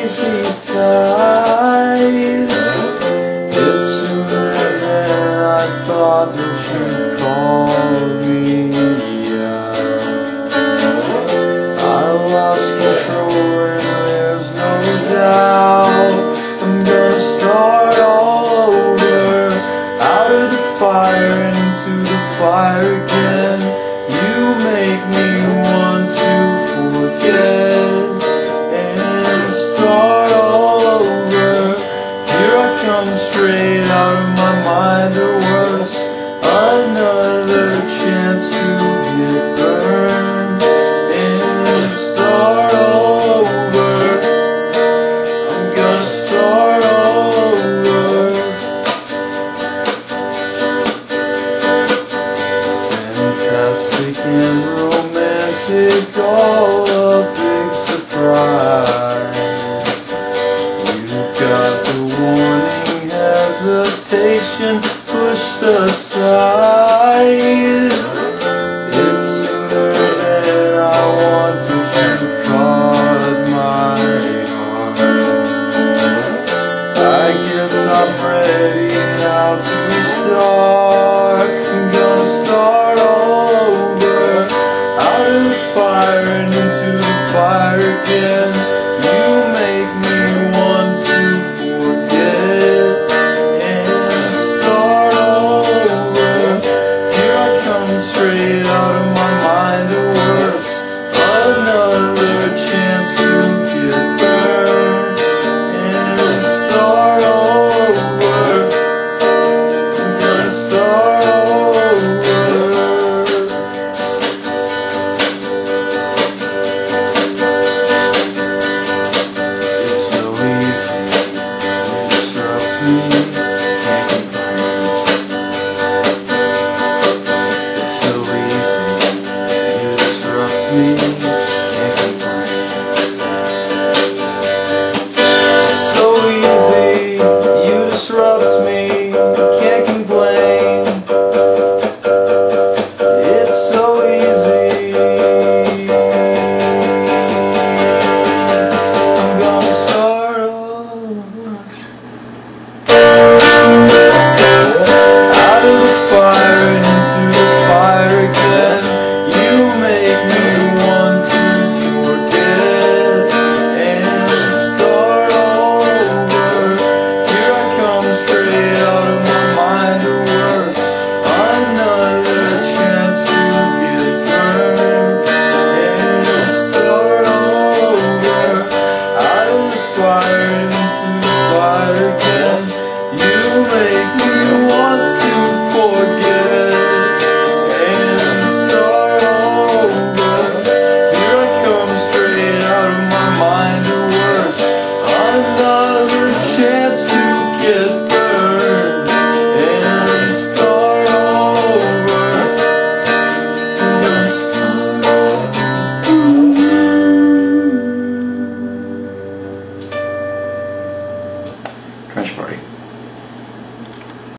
lazy tide It's sooner than I thought that you called me out. I lost control and there's no doubt. I'm gonna start all over. Out of the fire and into the fire again. You make me come straight out of my mind. Or worse Another chance to get burned. And start over. I'm gonna start over. Fantastic and romantic, all hesitation pushed aside. It's sooner than I want, you caught my heart. I guess I'm ready now to start. I'm gonna start over. Out of fire and into the fire again. I